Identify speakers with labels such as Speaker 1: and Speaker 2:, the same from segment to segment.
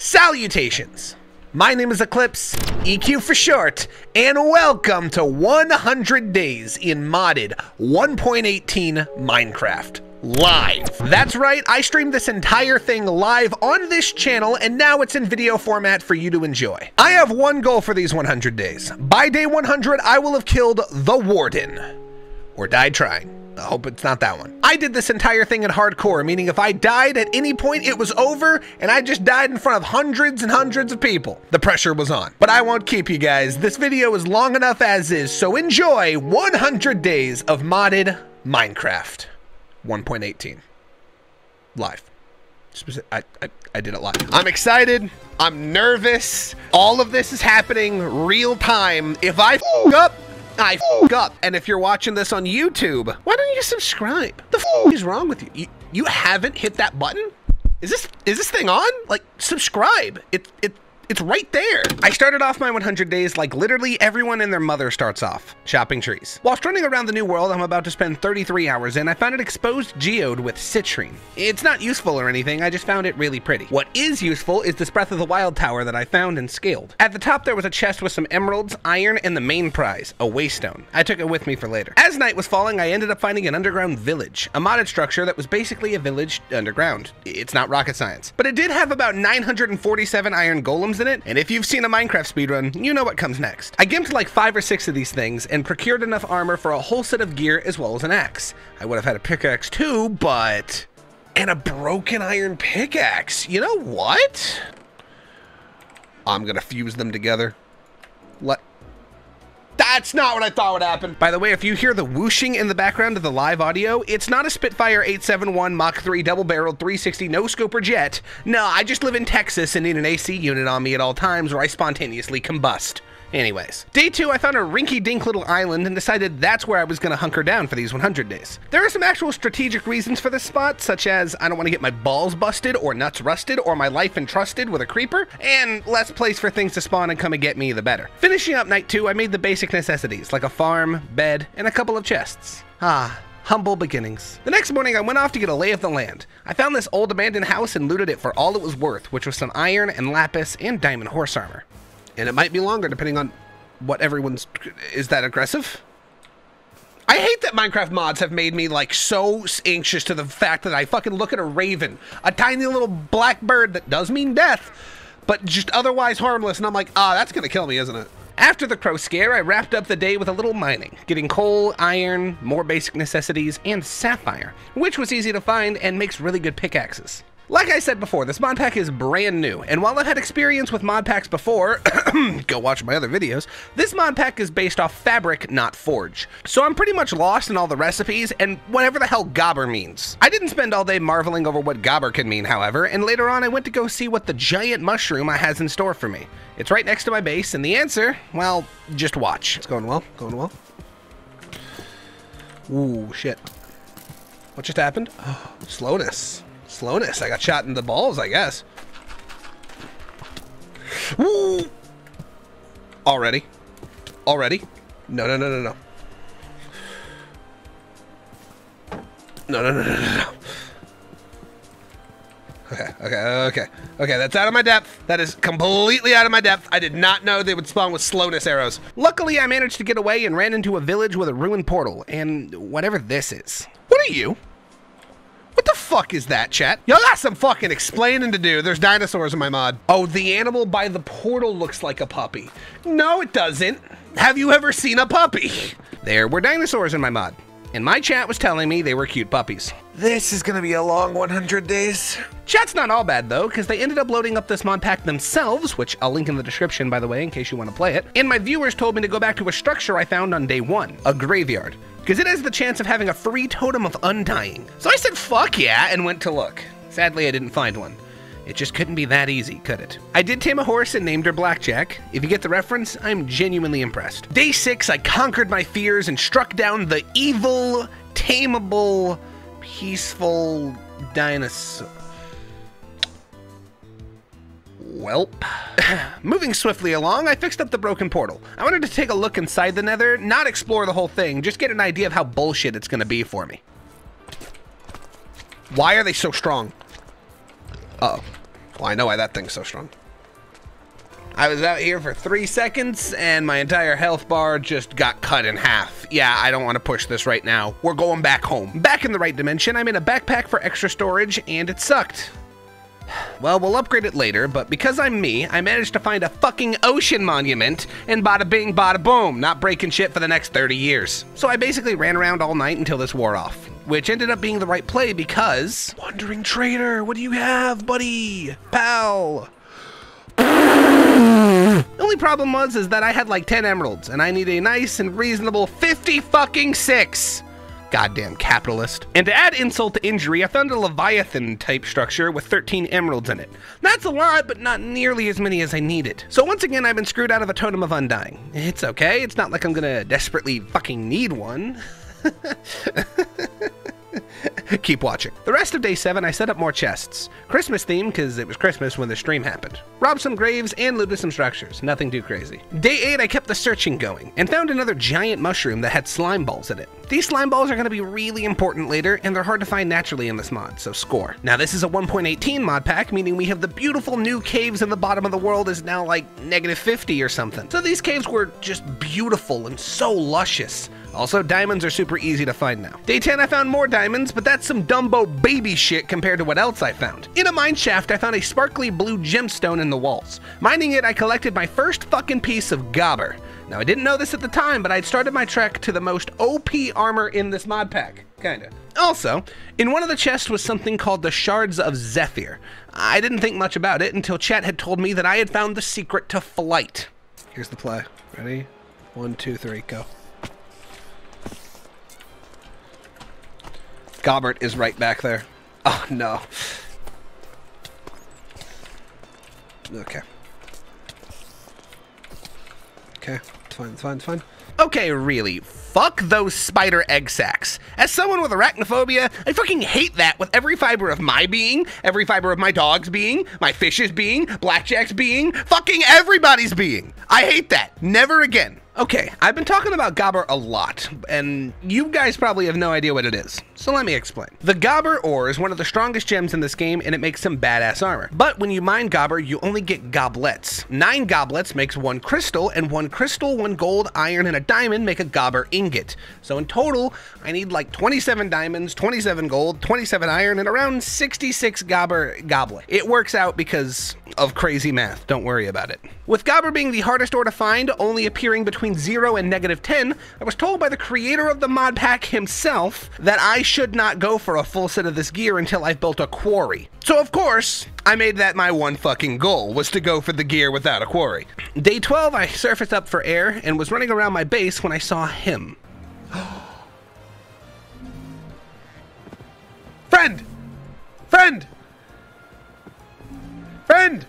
Speaker 1: Salutations! My name is Eqlipse, EQ for short, and welcome to 100 Days in Modded 1.18 Minecraft. Live. That's right, I streamed this entire thing live on this channel, and now it's in video format for you to enjoy. I have one goal for these 100 days. By day 100, I will have killed the Warden. Or died trying. Oh, I hope it's not that one. I did this entire thing in hardcore, meaning if I died at any point, it was over, and I just died in front of hundreds and hundreds of people. The pressure was on. But I won't keep you guys. This video is long enough as is, so enjoy 100 days of modded Minecraft 1.18 live. I, I, I did it live. I'm excited. I'm nervous. All of this is happening real time. If I up, I f up. And if you're watching this on YouTube, why don't you subscribe? The f is wrong with you? you? You haven't hit that button? Is this is this thing on? Like subscribe. It it it's right there. I started off my 100 days like literally everyone and their mother starts off, chopping trees. While running around the new world I'm about to spend 33 hours in, I found an exposed geode with citrine. It's not useful or anything, I just found it really pretty. What is useful is this Breath of the Wild tower that I found and scaled. At the top there was a chest with some emeralds, iron, and the main prize, a waystone. I took it with me for later. As night was falling, I ended up finding an underground village, a modded structure that was basically a village underground. It's not rocket science. But it did have about 947 iron golems in it, and if you've seen a Minecraft speedrun, you know what comes next. I gimped like five or six of these things and procured enough armor for a whole set of gear as well as an axe. I would have had a pickaxe too, but... And a broken iron pickaxe. You know what? I'm gonna fuse them together. Let that's not what I thought would happen. By the way, if you hear the whooshing in the background of the live audio, it's not a Spitfire 871 Mach 3 double-barreled 360 no-scoper jet. No, I just live in Texas and need an AC unit on me at all times or I spontaneously combust. Anyways, day two, I found a rinky-dink little island and decided that's where I was gonna hunker down for these 100 days. There are some actual strategic reasons for this spot, such as I don't want to get my balls busted or nuts rusted or my life entrusted with a creeper, and less place for things to spawn and come and get me, the better. Finishing up night two, I made the basic necessities, like a farm, bed, and a couple of chests. Ah, humble beginnings. The next morning, I went off to get a lay of the land. I found this old abandoned house and looted it for all it was worth, which was some iron and lapis and diamond horse armor and it might be longer depending on what everyone's is that aggressive I hate that Minecraft mods have made me like so anxious to the fact that I fucking look at a raven, a tiny little black bird that does mean death, but just otherwise harmless, and I'm like, ah, that's gonna kill me, isn't it? After the crow scare, I wrapped up the day with a little mining, getting coal, iron, more basic necessities, and sapphire, which was easy to find and makes really good pickaxes. Like I said before, this mod pack is brand new, and while I've had experience with mod packs before, go watch my other videos, this mod pack is based off Fabric, not Forge. So I'm pretty much lost in all the recipes and whatever the hell Gobber means. I didn't spend all day marveling over what Gobber can mean, however, and later on I went to go see what the giant mushroom I has in store for me. It's right next to my base, and the answer, well, just watch. It's going well, going well. Ooh, shit. What just happened? Oh, slowness. Slowness. I got shot in the balls, I guess. Woo! Already. Already. No, no, no, no, no. No, no, no, no, no, no. Okay, okay, okay. Okay, that's out of my depth. That is completely out of my depth. I did not know they would spawn with slowness arrows. Luckily, I managed to get away and ran into a village with a ruined portal, and whatever this is. What are you? What the fuck is that, chat? Y'all got some fucking explaining to do. There's dinosaurs in my mod. Oh, the animal by the portal looks like a puppy. No, it doesn't. Have you ever seen a puppy? There were dinosaurs in my mod. And my chat was telling me they were cute puppies.
Speaker 2: This is gonna be a long 100 days.
Speaker 1: Chat's not all bad though, because they ended up loading up this mod pack themselves, which I'll link in the description by the way, in case you want to play it. And my viewers told me to go back to a structure I found on day one, a graveyard because it has the chance of having a free totem of undying. So I said fuck yeah and went to look. Sadly, I didn't find one. It just couldn't be that easy, could it? I did tame a horse and named her Blackjack. If you get the reference, I'm genuinely impressed. Day six, I conquered my fears and struck down the evil, tameable, peaceful dinosaur. Welp. Moving swiftly along, I fixed up the broken portal. I wanted to take a look inside the nether, not explore the whole thing, just get an idea of how bullshit it's gonna be for me. Why are they so strong? Uh oh Well, I know why that thing's so strong. I was out here for three seconds and my entire health bar just got cut in half. Yeah, I don't want to push this right now. We're going back home. Back in the right dimension, I'm in a backpack for extra storage and it sucked. Well, we'll upgrade it later, but because I'm me, I managed to find a fucking ocean monument and bada bing bada boom, not breaking shit for the next 30 years. So I basically ran around all night until this wore off, which ended up being the right play because. Wandering Trader, what do you have, buddy? Pal! The only problem was is that I had like 10 emeralds and I need a nice and reasonable 50 fucking 6. Goddamn capitalist. And to add insult to injury, I found a Leviathan type structure with 13 emeralds in it. That's a lot, but not nearly as many as I needed. So once again, I've been screwed out of a Totem of Undying. It's okay, it's not like I'm gonna desperately fucking need one. Keep watching. The rest of day 7, I set up more chests. Christmas theme, because it was Christmas when the stream happened. Robbed some graves and looted some structures. Nothing too crazy. Day 8, I kept the searching going, and found another giant mushroom that had slime balls in it. These slime balls are going to be really important later, and they're hard to find naturally in this mod, so score. Now this is a 1.18 mod pack, meaning we have the beautiful new caves in the bottom of the world is now like negative 50 or something. So these caves were just beautiful and so luscious. Also, diamonds are super easy to find now. Day 10, I found more diamonds, but that's some Dumbo baby shit compared to what else I found. In a mine shaft, I found a sparkly blue gemstone in the walls. Mining it, I collected my first fucking piece of gobber. Now, I didn't know this at the time, but I'd started my trek to the most OP armor in this mod pack. Kinda. Also, in one of the chests was something called the Shards of Zephyr. I didn't think much about it until Chet had told me that I had found the secret to flight. Here's the play. Ready? One, two, three, go. Gobbert is right back there. Oh, no. Okay. Okay, it's fine, it's fine, it's fine. Okay, really, fuck those spider egg sacs. As someone with arachnophobia, I fucking hate that with every fiber of my being, every fiber of my dog's being, my fish's being, Blackjack's being, fucking everybody's being. I hate that. Never again. Okay, I've been talking about Gobber a lot, and you guys probably have no idea what it is. So let me explain. The Gobber ore is one of the strongest gems in this game, and it makes some badass armor. But when you mine Gobber, you only get goblets. Nine goblets makes one crystal, and one crystal, one gold, iron, and a diamond make a Gobber ingot. So in total, I need like 27 diamonds, 27 gold, 27 iron, and around 66 Gobber goblet. It works out because of crazy math, don't worry about it. With Gobber being the hardest ore to find, only appearing between 0 and negative 10, I was told by the creator of the mod pack himself that I should not go for a full set of this gear until I've built a quarry. So of course, I made that my one fucking goal, was to go for the gear without a quarry. Day 12, I surfaced up for air and was running around my base when I saw him. Friend! Friend! Friend!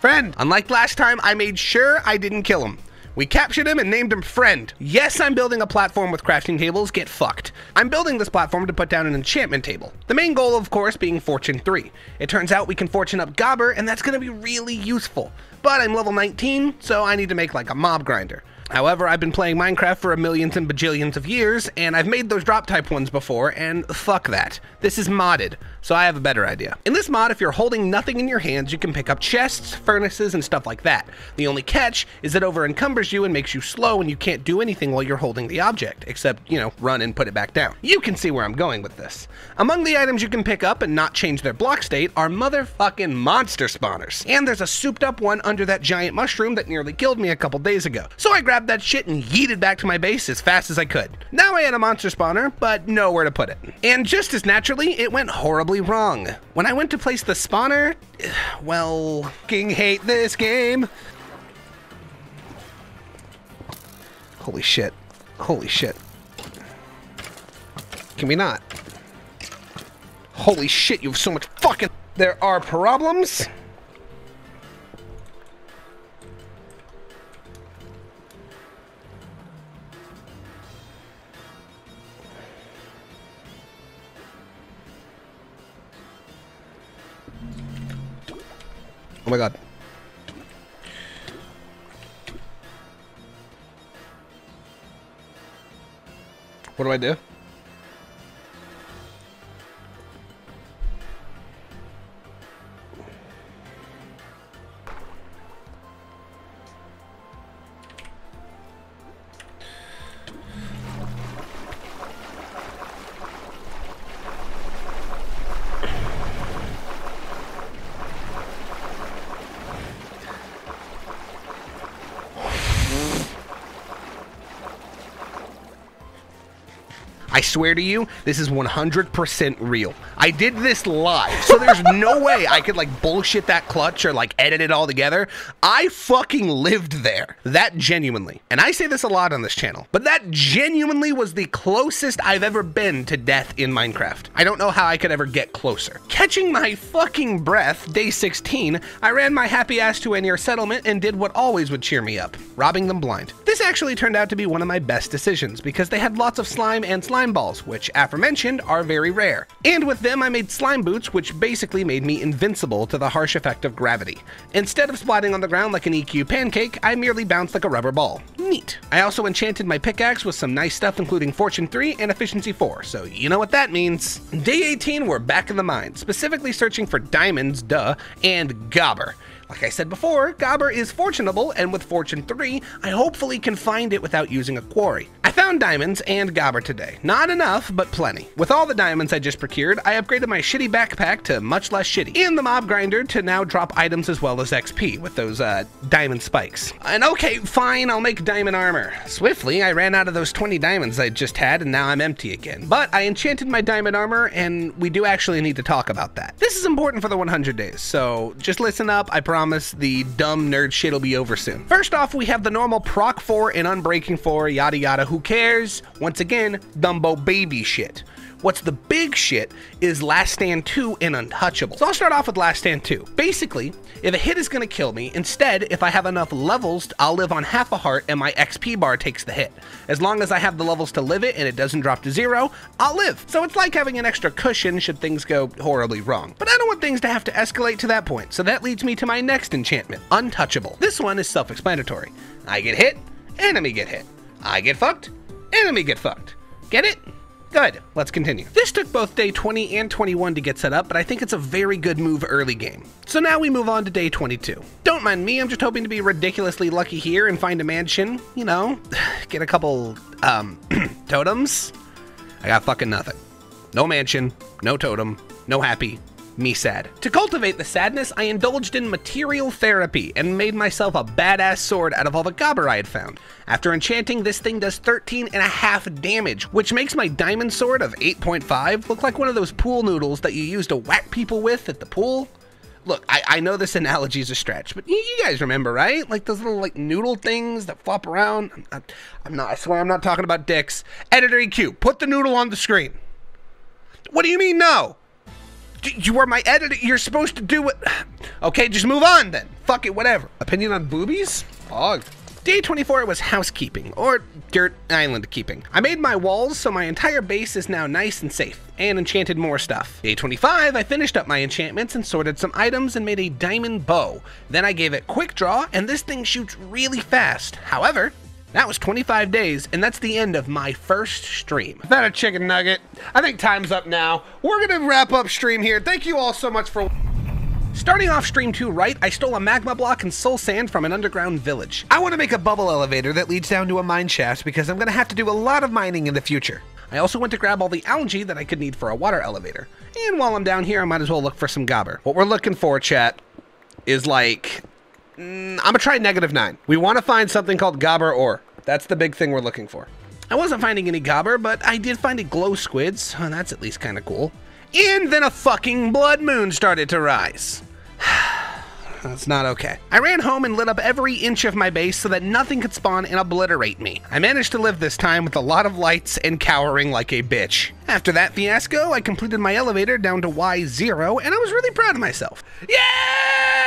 Speaker 1: Friend! Unlike last time, I made sure I didn't kill him. We captured him and named him Friend. Yes, I'm building a platform with crafting tables, get fucked. I'm building this platform to put down an enchantment table. The main goal, of course, being Fortune 3. It turns out we can Fortune up Gobber, and that's gonna be really useful. But I'm level 19, so I need to make like a mob grinder. However, I've been playing Minecraft for a millions and bajillions of years, and I've made those drop type ones before, and fuck that. This is modded, so I have a better idea. In this mod, if you're holding nothing in your hands, you can pick up chests, furnaces, and stuff like that. The only catch is it over encumbers you and makes you slow and you can't do anything while you're holding the object, except, you know, run and put it back down. You can see where I'm going with this. Among the items you can pick up and not change their block state are motherfucking monster spawners. And there's a souped up one under that giant mushroom that nearly killed me a couple days ago. So I grabbed that shit and yeeted back to my base as fast as I could. Now I had a monster spawner, but nowhere to put it. And just as naturally, it went horribly wrong. When I went to place the spawner, well, fucking hate this game. Holy shit. Holy shit. Can we not? Holy shit, you have so much fucking... There are problems. Oh my god. What do I do? I swear to you, this is 100% real. I did this live, so there's no way I could like bullshit that clutch or like edit it all together. I fucking lived there. That genuinely. And I say this a lot on this channel, but that genuinely was the closest I've ever been to death in Minecraft. I don't know how I could ever get closer. Catching my fucking breath, day 16, I ran my happy ass to a near settlement and did what always would cheer me up, robbing them blind. This actually turned out to be one of my best decisions because they had lots of slime and slime balls, which aforementioned are very rare. And with them I made slime boots which basically made me invincible to the harsh effect of gravity. Instead of splatting on the ground like an EQ pancake, I merely bounced like a rubber ball. Neat. I also enchanted my pickaxe with some nice stuff including Fortune 3 and Efficiency 4, so you know what that means. Day 18 we're back in the mine, specifically searching for diamonds, duh, and gobber. Like I said before, Gobber is fortunable, and with Fortune 3, I hopefully can find it without using a quarry. I found diamonds and Gobber today. Not enough, but plenty. With all the diamonds I just procured, I upgraded my shitty backpack to much less shitty, and the mob grinder to now drop items as well as XP with those uh, diamond spikes. And okay, fine, I'll make diamond armor. Swiftly, I ran out of those 20 diamonds I just had, and now I'm empty again. But I enchanted my diamond armor, and we do actually need to talk about that. This is important for the 100 days, so just listen up, I promise promise the dumb nerd shit will be over soon. First off, we have the normal prot 4 and unbreaking 4, yada yada, who cares? Once again, Dumbo baby shit. What's the big shit is Last Stand 2 and Untouchable. So I'll start off with Last Stand 2. Basically, if a hit is going to kill me, instead, if I have enough levels, I'll live on half a heart and my XP bar takes the hit. As long as I have the levels to live it and it doesn't drop to zero, I'll live. So it's like having an extra cushion should things go horribly wrong. But I don't want things to have to escalate to that point, so that leads me to my next enchantment, Untouchable. This one is self-explanatory. I get hit, enemy get hit. I get fucked, enemy get fucked. Get it? Good, let's continue. This took both day 20 and 21 to get set up, but I think it's a very good move early game. So now we move on to day 22. Don't mind me, I'm just hoping to be ridiculously lucky here and find a mansion, you know, get a couple, um, totems. I got fucking nothing. No mansion, no totem, no happy, me sad. To cultivate the sadness, I indulged in material therapy and made myself a badass sword out of all the gobber I had found. After enchanting, this thing does 13 and a half damage, which makes my diamond sword of 8.5 look like one of those pool noodles that you use to whack people with at the pool. Look, I, I know this analogy is a stretch, but you, guys remember, right? Like those little like noodle things that flop around. I'm I'm not, I swear I'm not talking about dicks. Editor EQ, put the noodle on the screen. What do you mean no? You are my editor. You're supposed to do what? Okay, just move on then. Fuck it, whatever. Opinion on boobies? Og. Day 24 was housekeeping, or dirt island keeping. I made my walls so my entire base is now nice and safe, and enchanted more stuff. Day 25, I finished up my enchantments and sorted some items and made a diamond bow. Then I gave it quick draw, and this thing shoots really fast. However, that was 25 days, and that's the end of my first stream. That a chicken nugget. I think time's up now. We're gonna wrap up stream here. Thank you all so much for Starting off stream 2 right, I stole a magma block and soul sand from an underground village. I want to make a bubble elevator that leads down to a mine shaft because I'm going to have to do a lot of mining in the future. I also went to grab all the algae that I could need for a water elevator. And while I'm down here, I might as well look for some gobber. What we're looking for, chat, is like Mm, I'm gonna try negative nine. We want to find something called gobber ore. That's the big thing we're looking for. I wasn't finding any gobber, but I did find a glow squid, so that's at least kind of cool. And then a fucking blood moon started to rise. That's not okay. I ran home and lit up every inch of my base so that nothing could spawn and obliterate me. I managed to live this time with a lot of lights and cowering like a bitch. After that fiasco, I completed my elevator down to Y0 and I was really proud of myself. Yeah!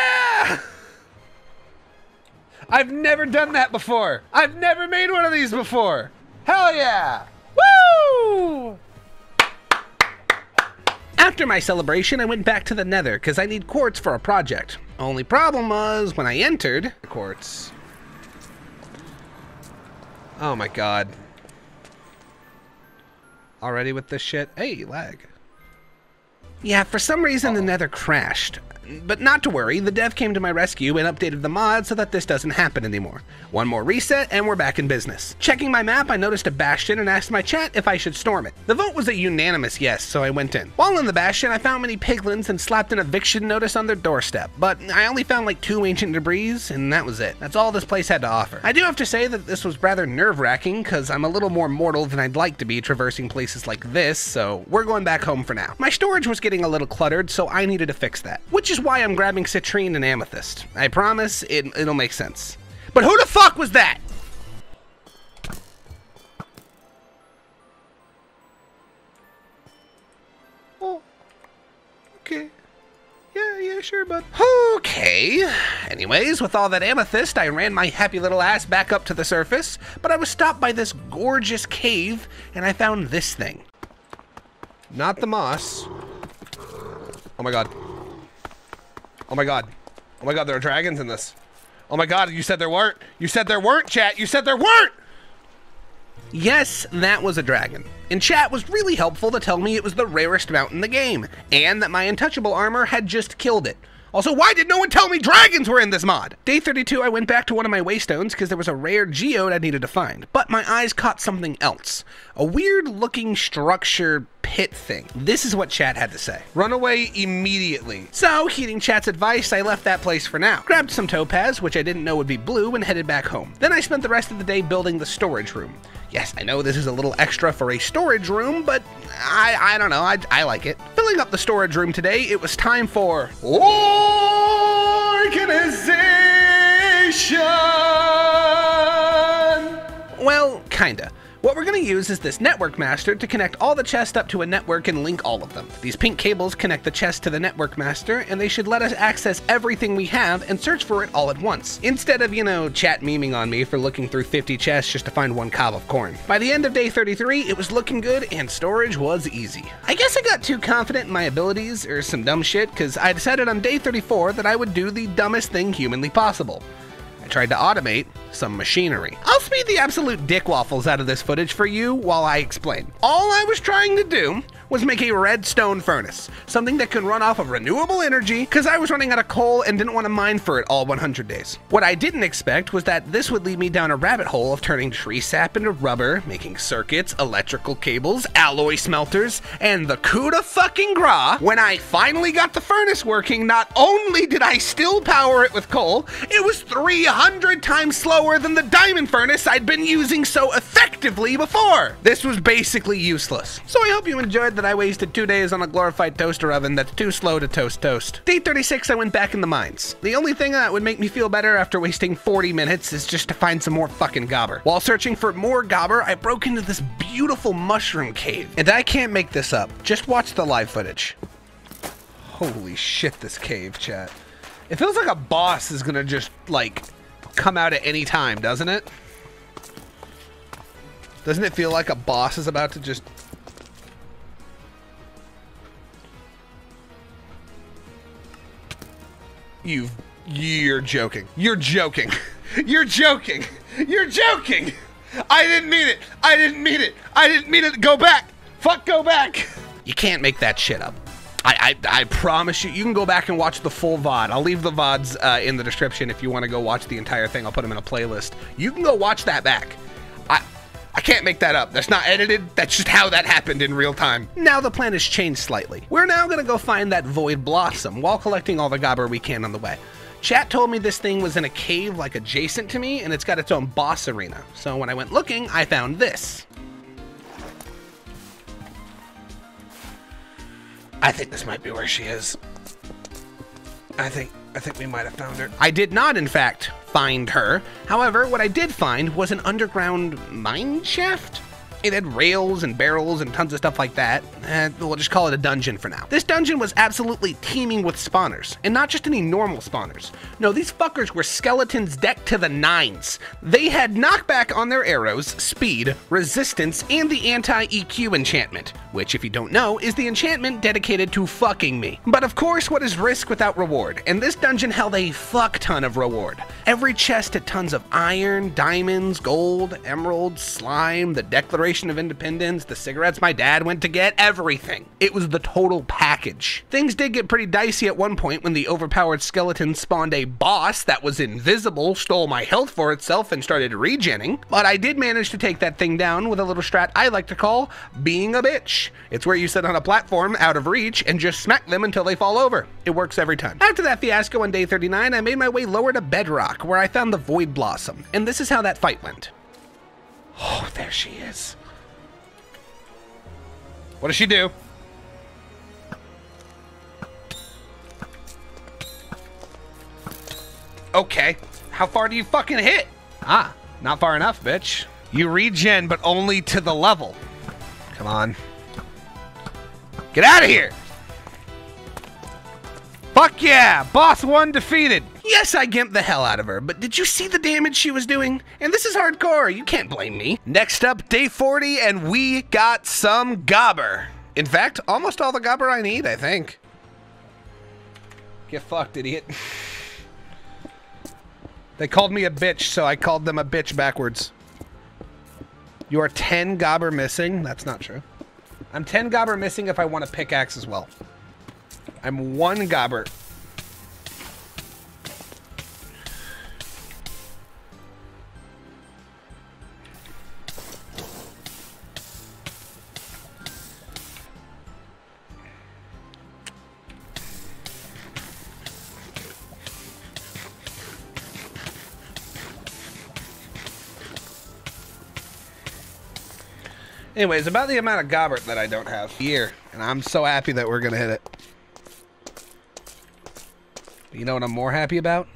Speaker 1: I've never done that before. I've never made one of these before. Hell yeah. Woo! After my celebration, I went back to the nether because I need quartz for a project. Only problem was when I entered the quartz. Oh my god. Already with this shit? Hey, lag. Yeah, for some reason uh -oh. the nether crashed. But not to worry, the dev came to my rescue and updated the mod so that this doesn't happen anymore. One more reset and we're back in business. Checking my map, I noticed a bastion and asked my chat if I should storm it. The vote was a unanimous yes, so I went in. While in the bastion, I found many piglins and slapped an eviction notice on their doorstep, but I only found like two ancient debris, and that was it. That's all this place had to offer. I do have to say that this was rather nerve-wracking, because I'm a little more mortal than I'd like to be traversing places like this, so we're going back home for now. My storage was getting a little cluttered, so I needed to fix that. Which is why I'm grabbing citrine and amethyst. I promise it, it'll make sense. But who the fuck was that? Oh, okay. Yeah, yeah, sure, bud. Okay. Anyways, with all that amethyst, I ran my happy little ass back up to the surface, but I was stopped by this gorgeous cave, and I found this thing. Not the moss. Oh my god. Oh my god. Oh my god, there are dragons in this. Oh my god, you said there weren't. You said there weren't, chat. You said there weren't! Yes, that was a dragon. And chat was really helpful to tell me it was the rarest mount in the game, and that my untouchable armor had just killed it. Also, why did no one tell me dragons were in this mod? Day 32, I went back to one of my waystones because there was a rare geode I needed to find, but my eyes caught something else. A weird looking structure pit thing. This is what chat had to say. Run away immediately. So, heeding chat's advice, I left that place for now. Grabbed some topaz, which I didn't know would be blue, and headed back home. Then I spent the rest of the day building the storage room. Yes, I know this is a little extra for a storage room, but I, I don't know, I, I like it. Filling up the storage room today, it was time for organization! Well, kinda. What we're going to use is this network master to connect all the chests up to a network and link all of them. These pink cables connect the chest to the network master, and they should let us access everything we have and search for it all at once, instead of, you know, chat memeing on me for looking through 50 chests just to find one cob of corn. By the end of day 33, it was looking good and storage was easy. I guess I got too confident in my abilities, or some dumb shit, because I decided on day 34 that I would do the dumbest thing humanly possible tried to automate some machinery. I'll speed the absolute dick waffles out of this footage for you while I explain. All I was trying to do was make a redstone furnace, something that can run off of renewable energy, because I was running out of coal and didn't want to mine for it all 100 days. What I didn't expect was that this would lead me down a rabbit hole of turning tree sap into rubber, making circuits, electrical cables, alloy smelters, and the coup de fucking gras. When I finally got the furnace working, not only did I still power it with coal, it was 300 times slower than the diamond furnace I'd been using so effectively before. This was basically useless. So I hope you enjoyed the that I wasted two days on a glorified toaster oven that's too slow to toast toast. Day 36, I went back in the mines. The only thing that would make me feel better after wasting 40 minutes is just to find some more fucking gobber. While searching for more gobber, I broke into this beautiful mushroom cave. And I can't make this up. Just watch the live footage. Holy shit, this cave, chat. It feels like a boss is gonna just, like, come out at any time, doesn't it? Doesn't it feel like a boss is about to just You, you're joking. You're joking. You're joking. You're joking. I didn't mean it. I didn't mean it. I didn't mean it. Go back. Fuck, go back. You can't make that shit up. I, I, I, promise you, you can go back and watch the full VOD. I'll leave the VODs uh, in the description if you want to go watch the entire thing. I'll put them in a playlist. You can go watch that back. I, I can't make that up. That's not edited. That's just how that happened in real time. Now the plan has changed slightly. We're now gonna go find that Void Blossom while collecting all the gobber we can on the way. Chat told me this thing was in a cave like adjacent to me and it's got its own boss arena. So when I went looking, I found this. I think this might be where she is. I think I think we might have found her. I did not, in fact, find her. However, what I did find was an underground mine shaft? It had rails and barrels and tons of stuff like that. Eh, we'll just call it a dungeon for now. This dungeon was absolutely teeming with spawners, and not just any normal spawners. No, these fuckers were skeletons decked to the nines. They had knockback on their arrows, speed, resistance, and the anti-EQ enchantment, which if you don't know, is the enchantment dedicated to fucking me. But of course, what is risk without reward? And this dungeon held a fuck ton of reward. Every chest had tons of iron, diamonds, gold, emeralds, slime, the declaration Declaration of Independence, the cigarettes my dad went to get, everything. It was the total package. Things did get pretty dicey at one point when the overpowered skeleton spawned a boss that was invisible, stole my health for itself, and started regenning. But I did manage to take that thing down with a little strat I like to call being a bitch. It's where you sit on a platform out of reach and just smack them until they fall over. It works every time. After that fiasco on day 39, I made my way lower to Bedrock, where I found the Void Blossom, and this is how that fight went. Oh, there she is. What does she do? Okay. How far do you fucking hit? Ah, not far enough, bitch. You regen, but only to the level. Come on. Get out of here! Fuck yeah! Boss one defeated! Yes, I gimped the hell out of her, but did you see the damage she was doing? And this is hardcore, you can't blame me. Next up, day 40, and we got some gobber. In fact, almost all the gobber I need, I think. Get fucked, idiot. They called me a bitch, so I called them a bitch backwards. You are 10 gobber missing? That's not true. I'm 10 gobber missing if I want a pickaxe as well. I'm one gobber. Anyways, about the amount of gobbert that I don't have here, and I'm so happy that we're gonna hit it. You know what I'm more happy about?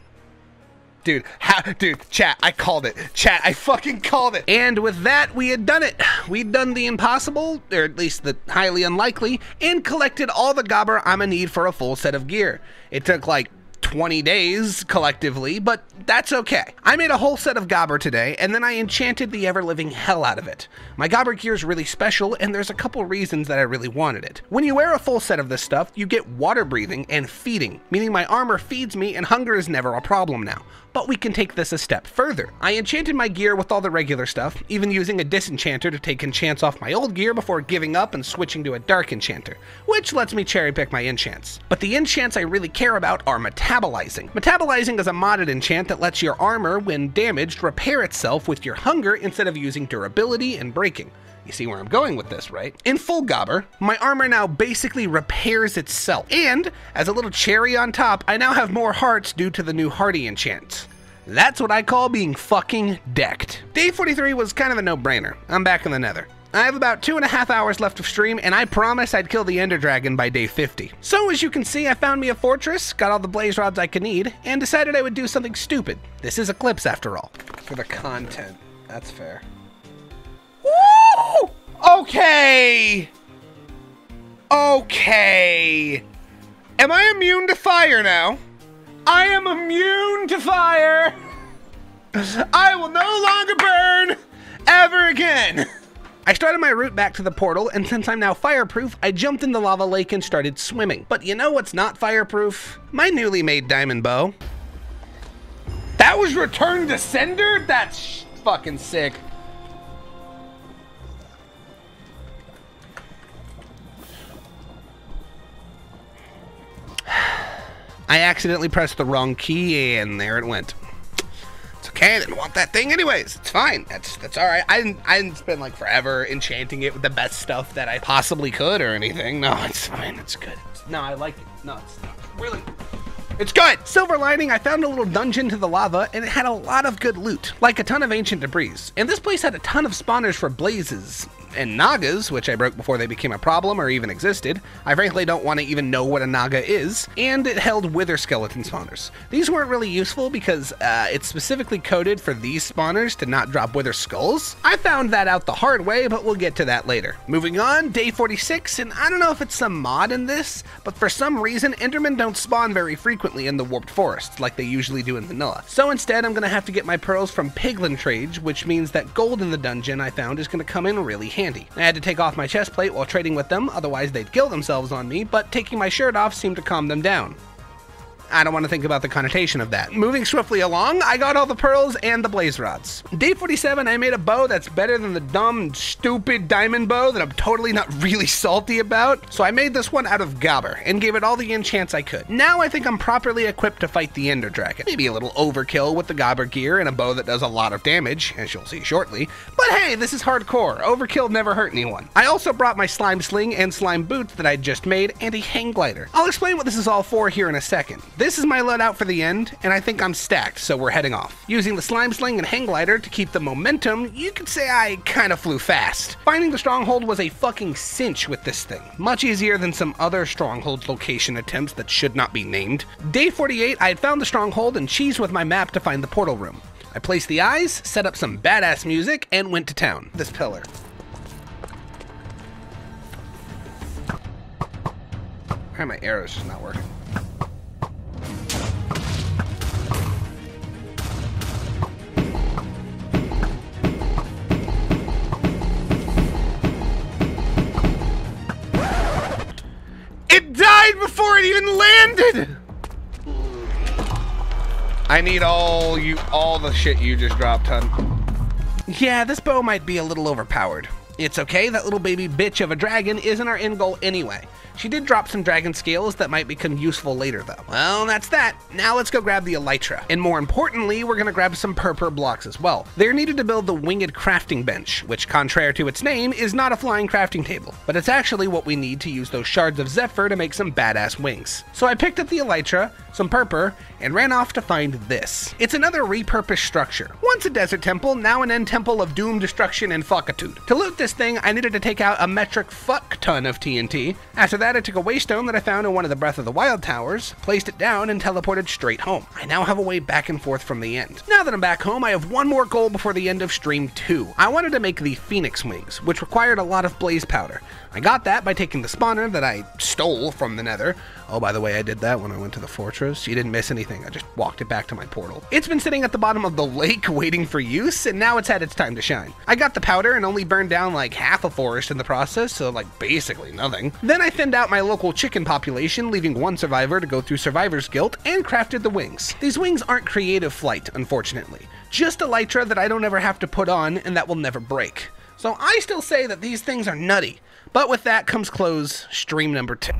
Speaker 1: Dude, ha, dude, chat, I called it. Chat, I fucking called it. And with that, we had done it. We'd done the impossible, or at least the highly unlikely, and collected all the gobber I'm gonna need for a full set of gear. It took like 20 days collectively, but that's okay. I made a whole set of Gobber today, and then I enchanted the ever-living hell out of it. My Gobber gear is really special, and there's a couple reasons that I really wanted it. When you wear a full set of this stuff, you get water breathing and feeding, meaning my armor feeds me and hunger is never a problem now. But we can take this a step further. I enchanted my gear with all the regular stuff, even using a disenchanter to take enchants off my old gear before giving up and switching to a dark enchanter, which lets me cherry pick my enchants. But the enchants I really care about are metabolizing. Metabolizing is a modded enchant that lets your armor, when damaged, repair itself with your hunger instead of using durability and breaking. You see where I'm going with this, right? In full Gobber, my armor now basically repairs itself. And, as a little cherry on top, I now have more hearts due to the new Hardy enchants. That's what I call being fucking decked. Day 43 was kind of a no-brainer. I'm back in the nether. I have about two and a half hours left of stream, and I promise I'd kill the Ender Dragon by day 50. So as you can see, I found me a fortress, got all the blaze rods I could need, and decided I would do something stupid. This is Eqlipse after all. For the content. That's fair. Okay! Okay. Am I immune to fire now? I am immune to fire! I will no longer burn ever again! I started my route back to the portal, and since I'm now fireproof, I jumped in the lava lake and started swimming. But you know what's not fireproof? My newly made diamond bow. That was Return to Sender? That's fucking sick. I accidentally pressed the wrong key and there it went. It's okay, I didn't want that thing anyways. It's fine. That's that's alright. I didn't I didn't spend like forever enchanting it with the best stuff that I possibly could or anything. No, it's fine. It's good. No, I like it. No, it's. Really. It's good! Silver lining, I found a little dungeon to the lava, and it had a lot of good loot, like a ton of ancient debris. And this place had a ton of spawners for blazes, and Nagas, which I broke before they became a problem or even existed. I frankly don't want to even know what a Naga is, and it held Wither skeleton spawners. These weren't really useful because uh, it's specifically coded for these spawners to not drop Wither skulls. I found that out the hard way, but we'll get to that later. Moving on, day 46, and I don't know if it's some mod in this, but for some reason Endermen don't spawn very frequently in the Warped Forest like they usually do in vanilla. So instead I'm to have to get my pearls from Piglin Trades, which means that gold in the dungeon I found is to come in really handy I had to take off my chest plate while trading with them, otherwise they'd kill themselves on me, but taking my shirt off seemed to calm them down.
Speaker 3: I don't want to think about the connotation of that. Moving swiftly along, I got all the pearls and the blaze rods. Day 47, I made a bow that's better than the dumb, stupid diamond bow that I'm totally not really salty about. So I made this one out of gobber and gave it all the enchants I could. Now I think I'm properly equipped to fight the ender dragon. Maybe a little overkill with the gobber gear and a bow that does a lot of damage, as you'll see shortly. But hey, this is hardcore. Overkill never hurt anyone. I also brought my slime sling and slime boots that I just made and a hang glider. I'll explain what this is all for here in a second. This is my loadout for the end, and I think I'm stacked, so we're heading off. Using the slime sling and hang glider to keep the momentum, you could say I kinda flew fast. Finding the stronghold was a fucking cinch with this thing. Much easier than some other stronghold location attempts that should not be named. Day 48, I had found the stronghold and cheesed with my map to find the portal room. I placed the eyes, set up some badass music, and went to town. This pillar. Why are my arrows just not working? It died before it even landed!
Speaker 1: I need all you all the shit you just dropped, hun.
Speaker 3: Yeah, this bow might be a little overpowered. It's okay, that little baby bitch of a dragon isn't our end goal anyway. She did drop some dragon scales that might become useful later though. Well, that's that. Now let's go grab the elytra. And more importantly, we're gonna grab some purpur blocks as well. They're needed to build the winged crafting bench, which contrary to its name, is not a flying crafting table, but it's actually what we need to use those shards of Zephyr to make some badass wings. So I picked up the elytra, some purpur, and ran off to find this. It's another repurposed structure. Once a desert temple, now an end temple of doom, destruction, and fuckitude. To loot this thing, I needed to take out a metric fuck ton of TNT. After that, I took a waystone that I found in one of the Breath of the Wild towers, placed it down, and teleported straight home. I now have a way back and forth from the end. Now that I'm back home, I have one more goal before the end of Stream 2. I wanted to make the Phoenix Wings, which required a lot of blaze powder. I got that by taking the spawner that I stole from the nether. Oh, by the way, I did that when I went to the fortress. You didn't miss anything. I just walked it back to my portal. It's been sitting at the bottom of the lake waiting for use, and now it's had its time to shine. I got the powder and only burned down like half a forest in the process, so like basically nothing. Then I thinned out my local chicken population, leaving one survivor to go through survivor's guilt, and crafted the wings. These wings aren't creative flight, unfortunately. Just elytra that I don't ever have to put on and that will never break. So I still say that these things are nutty. But with that comes close stream number two.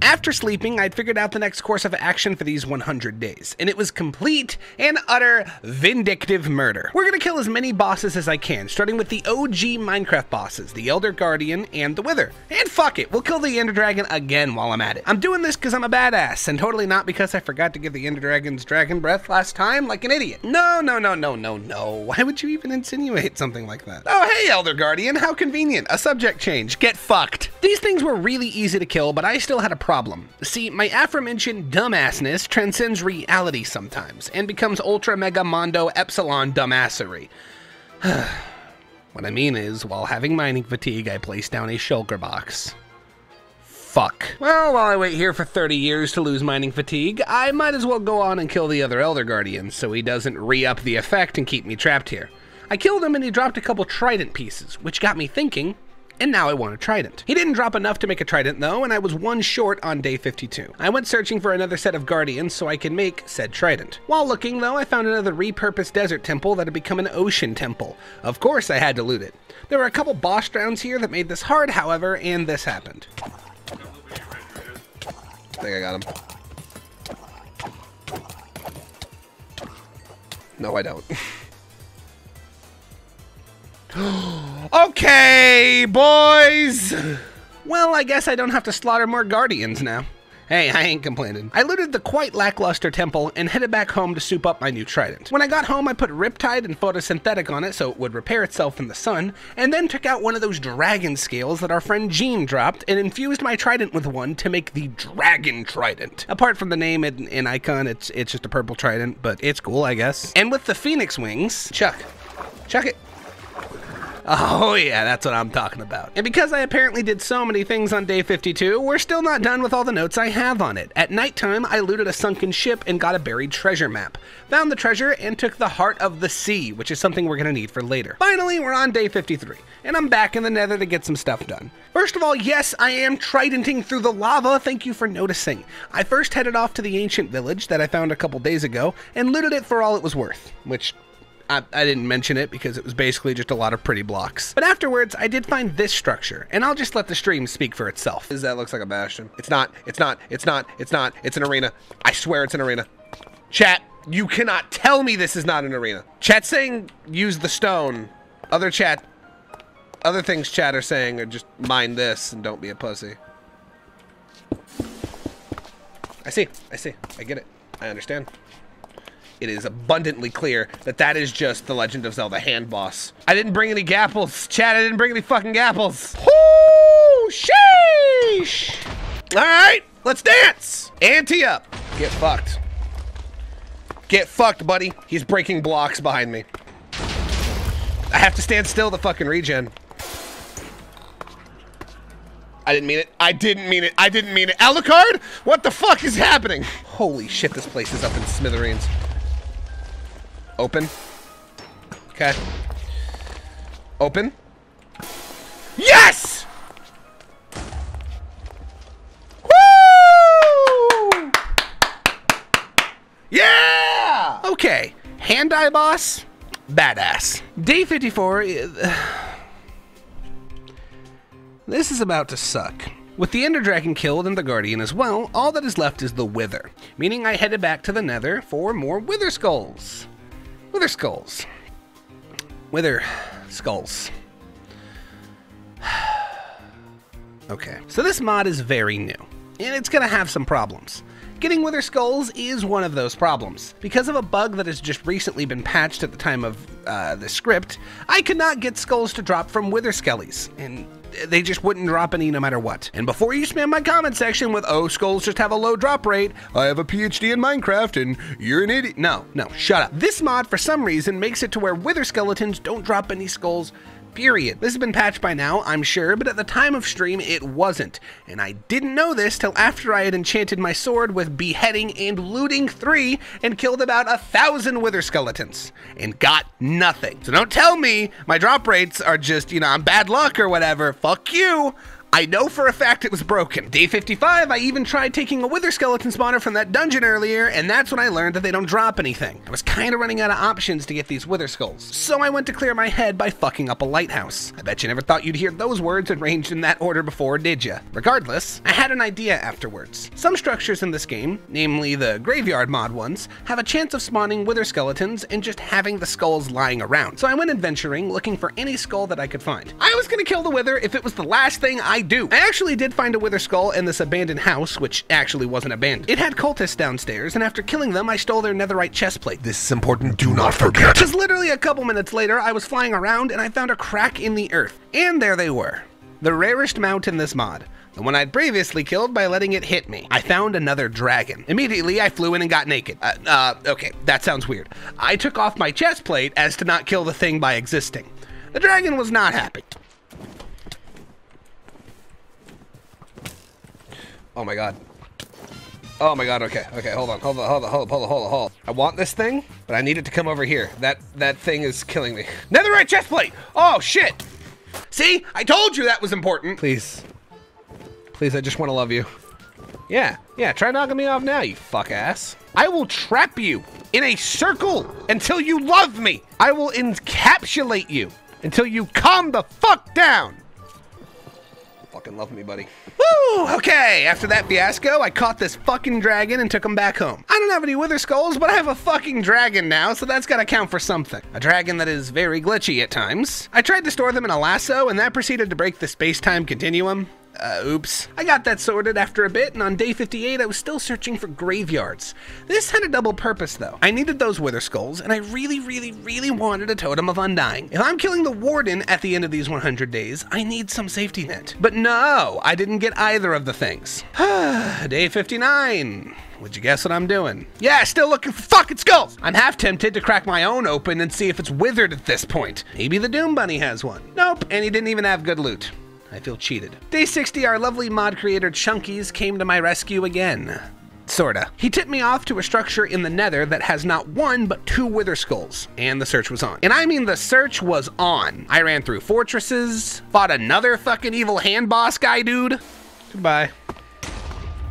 Speaker 3: After sleeping, I'd figured out the next course of action for these 100 days, and it was complete and utter vindictive murder. We're gonna kill as many bosses as I can, starting with the OG Minecraft bosses, the Elder Guardian and the Wither. And fuck it, we'll kill the Ender Dragon again while I'm at it. I'm doing this because I'm a badass, and totally not because I forgot to give the Ender Dragon's dragon breath last time like an idiot. No, no, no, no, no, no. Why would you even insinuate something like that? Oh, hey, Elder Guardian, how convenient. A subject change. Get fucked. These things were really easy to kill, but I still had a problem. See, my aforementioned dumbassness transcends reality sometimes and becomes ultra mega mondo epsilon dumbassery. what I mean is, while having mining fatigue, I placed down a shulker box. Fuck. Well, while I wait here for 30 years to lose mining fatigue, I might as well go on and kill the other Elder Guardian so he doesn't re up the effect and keep me trapped here. I killed him and he dropped a couple trident pieces, which got me thinking and now I want a trident. He didn't drop enough to make a trident though, and I was one short on day 52. I went searching for another set of guardians so I can make said trident. While looking though, I found another repurposed desert temple that had become an ocean temple. Of course I had to loot it. There were a couple boss rounds here that made this hard, however, and this happened. I think I got him. No, I don't. okay, boys! Well, I guess I don't have to slaughter more guardians now. Hey, I ain't complaining. I looted the quite lackluster temple and headed back home to soup up my new trident. When I got home, I put Riptide and photosynthetic on it so it would repair itself in the sun, and then took out one of those dragon scales that our friend Jean dropped and infused my trident with one to make the Dragon Trident. Apart from the name and, and icon, it's it's just a purple trident, but it's cool, I guess. And with the phoenix wings, Chuck, chuck it. Oh, yeah, that's what I'm talking about. And because I apparently did so many things on day 52, we're still not done with all the notes I have on it. At nighttime, I looted a sunken ship and got a buried treasure map. Found the treasure and took the Heart of the Sea, which is something we're gonna need for later. Finally, we're on day 53, and I'm back in the nether to get some stuff done. First of all, yes, I am tridenting through the lava, thank you for noticing. I first headed off to the ancient village that I found a couple days ago and looted it for all it was worth, which I, I, didn't mention it because it was basically just a lot of pretty blocks. But afterwards, I did find this structure, and I'll just let the stream speak for itself.
Speaker 1: That looks like a bastion. It's not, it's not, it's not, it's not, it's an arena. I swear it's an arena. Chat, you cannot tell me this is not an arena. Chat saying use the stone. Other chat, other things chat are saying are just mind this and don't be a pussy. I see, I see, I get it, I understand it is abundantly clear that that is just the Legend of Zelda hand boss. I didn't bring any gapples. Chad, I didn't bring any fucking gapples. Whoo! Sheesh! All right, let's dance. Ante up. Get fucked. Get fucked, buddy. He's breaking blocks behind me. I have to stand still to fucking regen. I didn't mean it. I didn't mean it. I didn't mean it. Alucard? What the fuck is happening? Holy shit, this place is up in smithereens. Open. Okay. Open. Yes! Woo! Yeah!
Speaker 3: Okay. Hand eye boss, badass. Day 54. Uh, this is about to suck. With the Ender Dragon killed and the Guardian as well, all that is left is the Wither, meaning I headed back to the Nether for more Wither Skulls. Wither skulls. Wither skulls. okay, so this mod is very new, and it's gonna have some problems. Getting Wither Skulls is one of those problems. Because of a bug that has just recently been patched at the time of uh, the script, I could not get skulls to drop from Wither Skellies, and they just wouldn't drop any no matter what. And before you spam my comment section with, oh, skulls just have a low drop rate, I have a PhD in Minecraft and you're an idiot. No, no, shut up. This mod, for some reason, makes it to where wither skeletons don't drop any skulls period. This has been patched by now, I'm sure, but at the time of stream, it wasn't. And I didn't know this till after I had enchanted my sword with beheading and looting three and killed about a thousand wither skeletons and got nothing. So don't tell me my drop rates are just, you know, I'm bad luck or whatever. Fuck you. I know for a fact it was broken. Day 55, I even tried taking a wither skeleton spawner from that dungeon earlier, and that's when I learned that they don't drop anything. I was kind of running out of options to get these wither skulls, so I went to clear my head by fucking up a lighthouse. I bet you never thought you'd hear those words arranged in that order before, did ya? Regardless, I had an idea afterwards. Some structures in this game, namely the graveyard mod ones, have a chance of spawning wither skeletons and just having the skulls lying around. So I went adventuring looking for any skull that I could find. I was gonna kill the wither if it was the last thing I I do. I actually did find a wither skull in this abandoned house, which actually wasn't abandoned. It had cultists downstairs, and after killing them, I stole their netherite chestplate.
Speaker 1: This is important, do not forget.
Speaker 3: Just literally a couple minutes later, I was flying around and I found a crack in the earth. And there they were. The rarest mount in this mod the one I'd previously killed by letting it hit me. I found another dragon. Immediately, I flew in and got naked. Uh, uh, okay, that sounds weird. I took off my chest plate as to not kill the thing by existing. The dragon was not happy. Oh my god. Oh my god, okay, okay, hold on, hold on, hold on, hold on, hold on, hold on, hold on. I want this thing, but I need it to come over here. That that thing is killing me. Netherite chest plate! Oh shit! See? I told you that was important! Please. Please, I just want to love you. Yeah, yeah, try knocking me off now, you fuck ass. I will trap you in a circle until you love me. I will encapsulate you until you calm the fuck down. Fucking love me, buddy. Woo! Okay, after that fiasco, I caught this fucking dragon and took him back home. I don't have any wither skulls, but I have a fucking dragon now, so that's gotta count for something. A dragon that is very glitchy at times. I tried to store them in a lasso, and that proceeded to break the space-time continuum. Uh, oops. I got that sorted after a bit, and on day 58, I was still searching for graveyards. This had a double purpose, though. I needed those wither skulls, and I really, really, really wanted a totem of undying. If I'm killing the warden at the end of these 100 days, I need some safety net. But no, I didn't get either of the things. day 59. Would you guess what I'm doing? Yeah, still looking for fucking skulls! I'm half tempted to crack my own open and see if it's withered at this point. Maybe the Doom Bunny has one. Nope, and he didn't even have good loot. I feel cheated. Day 60, our lovely mod creator Chunkies came to my rescue again. Sorta. He tipped me off to a structure in the nether that has not one but two wither skulls, and the search was on. And I mean the search was on. I ran through fortresses, fought another fucking evil hand boss guy dude. Goodbye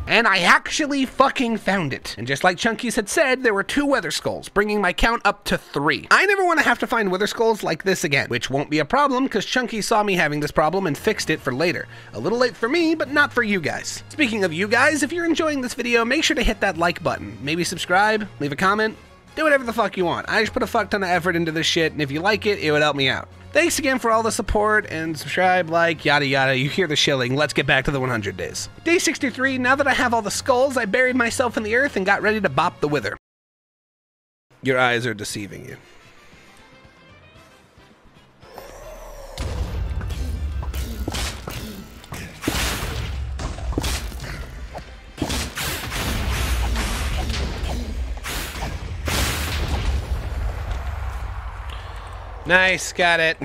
Speaker 3: and I actually fucking found it. And just like Chunkies had said, there were two Wither Skulls, bringing my count up to three. I never want to have to find Wither Skulls like this again, which won't be a problem because Chunky saw me having this problem and fixed it for later. A little late for me, but not for you guys. Speaking of you guys, if you're enjoying this video, make sure to hit that like button. Maybe subscribe, leave a comment, do whatever the fuck you want. I just put a fuck ton of effort into this shit, and if you like it, it would help me out. Thanks again for all the support and subscribe, like, yada yada. You hear the shilling. Let's get back to the 100 days. Day 63. Now that I have all the skulls, I buried myself in the earth and got ready to bop the wither. Your eyes are deceiving you. Nice, got it.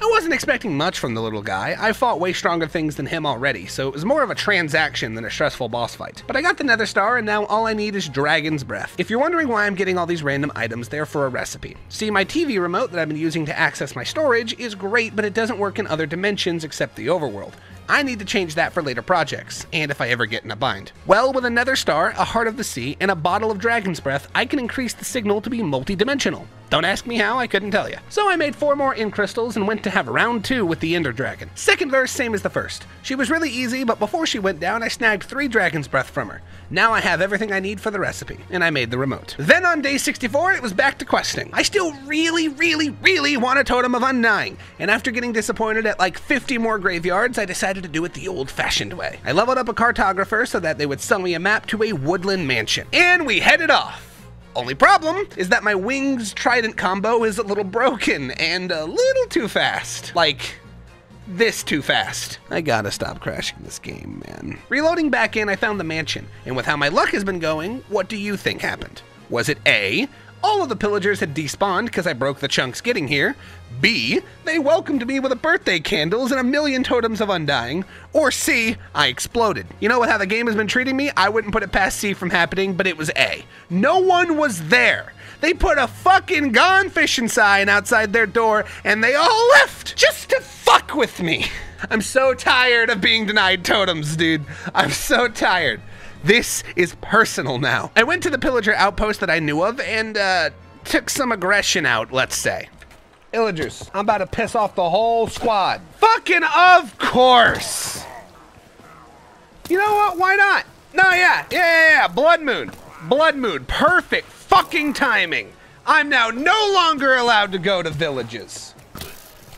Speaker 3: I wasn't expecting much from the little guy. I fought way stronger things than him already, so it was more of a transaction than a stressful boss fight. But I got the Nether Star, and now all I need is Dragon's Breath. If you're wondering why I'm getting all these random items, they're for a recipe. See, my TV remote that I've been using to access my storage is great, but it doesn't work in other dimensions except the overworld. I need to change that for later projects, and if I ever get in a bind. Well, with a Nether Star, a Heart of the Sea, and a bottle of Dragon's Breath, I can increase the signal to be multi-dimensional. Don't ask me how, I couldn't tell you. So I made four more End Crystals and went to have a round two with the Ender Dragon. Second verse, same as the first. She was really easy, but before she went down, I snagged three Dragon's Breath from her. Now I have everything I need for the recipe, and I made the remote. Then on day 64, it was back to questing. I still really, really, really want a Totem of Undying, and after getting disappointed at like 50 more graveyards, I decided to do it the old-fashioned way. I leveled up a cartographer so that they would sell me a map to a woodland mansion, and we headed off. Only problem is that my wings trident combo is a little broken and a little too fast. Like, this too fast. I gotta stop crashing this game, man. Reloading back in, I found the mansion, and with how my luck has been going, what do you think happened? Was it A, all of the pillagers had despawned because I broke the chunks getting here. B, they welcomed me with a birthday candles and a million totems of undying. Or C, I exploded. You know with how the game has been treating me? I wouldn't put it past C from happening, but it was A. No one was there. They put a fucking gone fishing sign outside their door and they all left just to fuck with me. I'm so tired of being denied totems, dude. I'm so tired. This is personal now. I went to the pillager outpost that I knew of and uh, took some aggression out, let's say. Illagers, I'm about to piss off the whole squad. Fucking of course. You know what? Why not? No, yeah, yeah, yeah, yeah. Blood Moon. Blood Moon. Perfect fucking timing. I'm now no longer allowed to go to villages.